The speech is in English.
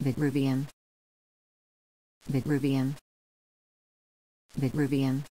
Vitruvian. Vitruvian. Vitruvian.